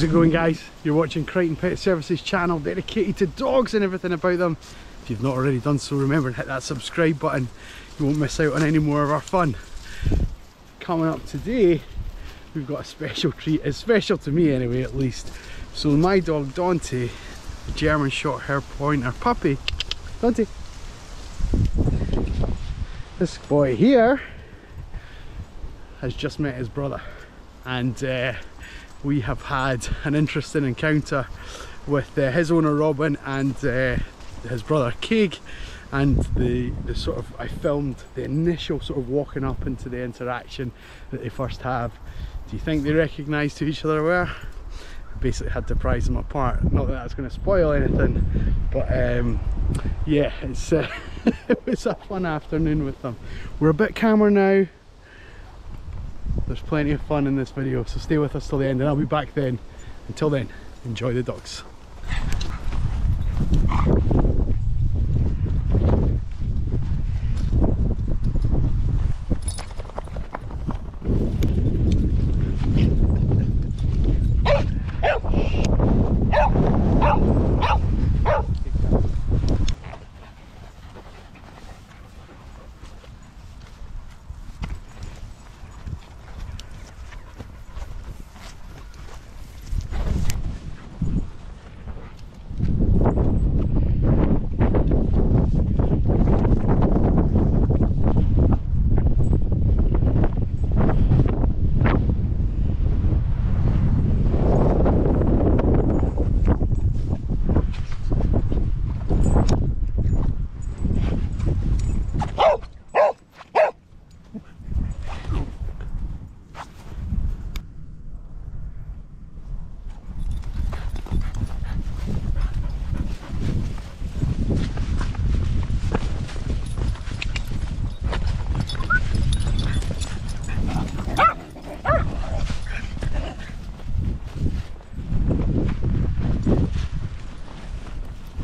How's it going guys? You're watching Crighton Pet Services channel dedicated to dogs and everything about them. If you've not already done so, remember to hit that subscribe button. You won't miss out on any more of our fun. Coming up today, we've got a special treat. It's special to me anyway, at least. So my dog Dante, German short hair pointer puppy, Dante. This boy here has just met his brother and uh, we have had an interesting encounter with uh, his owner Robin and uh, his brother Kaig and the, the sort of I filmed the initial sort of walking up into the interaction that they first have. Do you think they recognised who each other were? Basically had to prize them apart. Not that that's going to spoil anything, but um, yeah, it's uh, it was a fun afternoon with them. We're a bit calmer now. There's plenty of fun in this video, so stay with us till the end and I'll be back then. Until then, enjoy the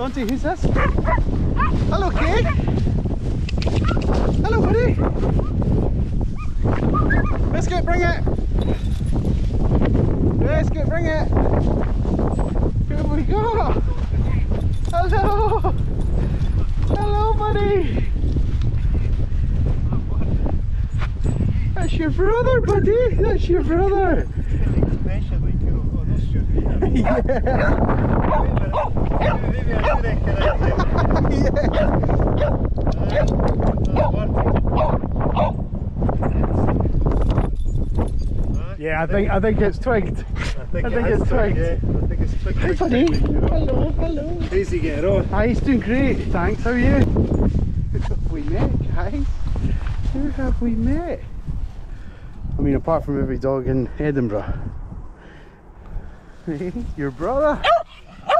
dogs. Dante, who's this? Hello, Kaig. Hello, buddy. Biscuit, bring it. Biscuit, bring it. Have we got? Hello. Hello, buddy. That's your brother, buddy. That's your brother. Yeah, I think I think it's twigged. I think, I think it's twigged. Yeah, I think it's twigged. Hi, buddy. Hello, hello. How's he getting on? Hi, he's doing great. Thanks. How are you? Who have we met, guys? Who have we met? I mean, apart from every dog in Edinburgh. Your brother. Oh,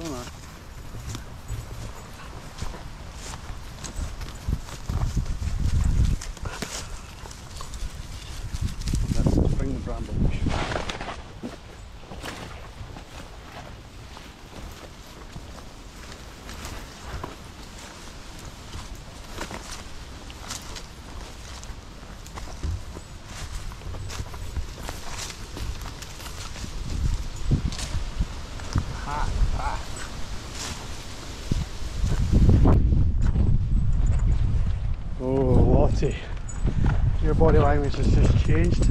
Let's bring the bramble Lottie, your body language has just changed.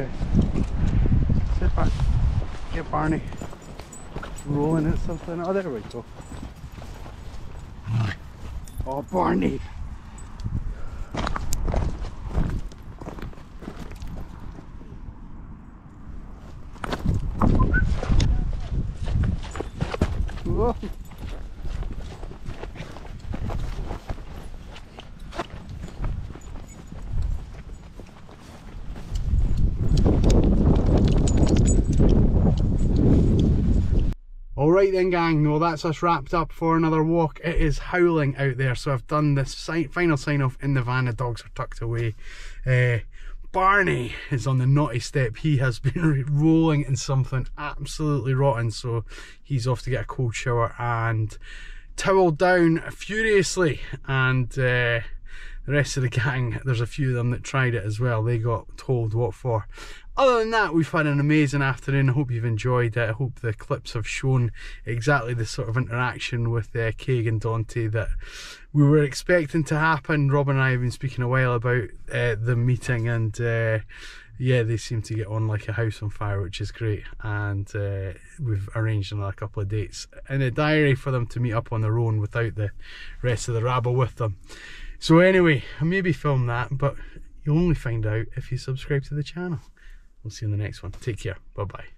Okay. Sit back. Get Barney rolling at something. Oh, there we go. Oh, Barney! Alright then gang, well that's us wrapped up for another walk. It is howling out there so I've done this final sign off in the van, the dogs are tucked away. Uh, Barney is on the naughty step, he has been rolling in something absolutely rotten so he's off to get a cold shower and towel down furiously. And uh, the rest of the gang, there's a few of them that tried it as well, they got told what for other than that we've had an amazing afternoon. I hope you've enjoyed it. I hope the clips have shown exactly the sort of interaction with uh, and Dante that we were expecting to happen. Robin and I have been speaking a while about uh, the meeting and uh, yeah they seem to get on like a house on fire which is great. And uh, we've arranged another couple of dates in a diary for them to meet up on their own without the rest of the rabble with them. So anyway I maybe film that but you'll only find out if you subscribe to the channel We'll see you in the next one. Take care. Bye bye.